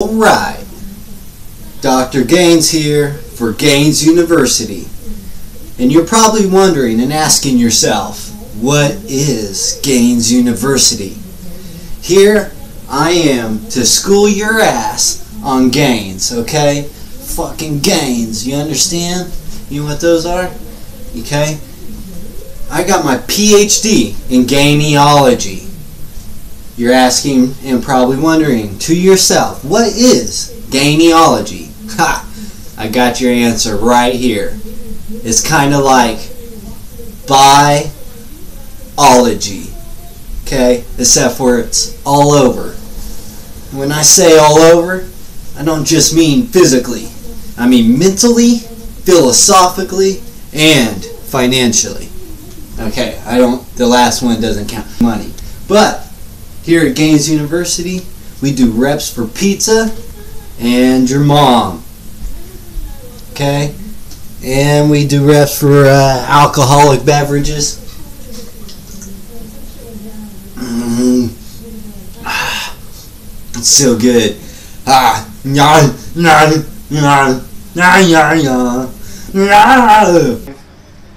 Alright, Dr. Gaines here for Gain'z University. And you're probably wondering and asking yourself, what is Gain'z University? Here I am to school your ass on Gaines, okay? Fucking Gaines, you understand? You know what those are? Okay? I got my PhD in Gaineology. You're asking and probably wondering to yourself, what is Gaineology? Ha! I got your answer right here. It's kind of like biology, okay? Except for it's all over. When I say all over, I don't just mean physically. I mean mentally, philosophically, and financially. Okay, I don't, the last one doesn't count money. But here at Gain'z University, we do reps for pizza and your mom. Okay? And we do reps for uh, alcoholic beverages. Mm. It's so good. Ah, yeah, yeah, yeah, yeah, yeah, yeah.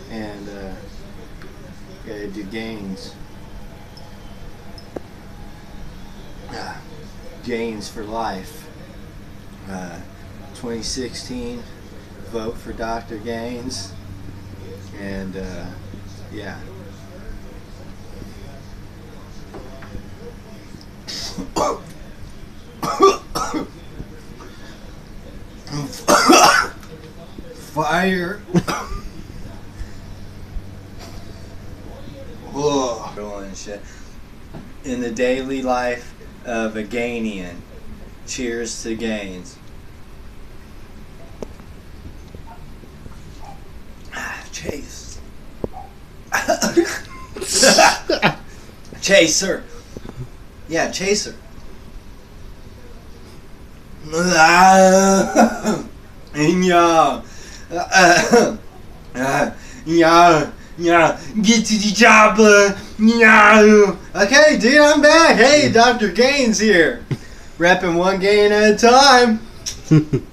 And uh, gotta do gains. uh, Gaines for Life. Uh, 2016, vote for Dr. Gaines. And uh, yeah. Fire. Shit in the daily life of a Gainian. Cheers to Gaines. Ah, Chase. Chaser. Yeah, Chaser. yeah. yeah. Yeah, get to the job, chopper. Yeah. Okay, dude, I'm back. Hey, Dr. Gaines here. Repping one gain at a time.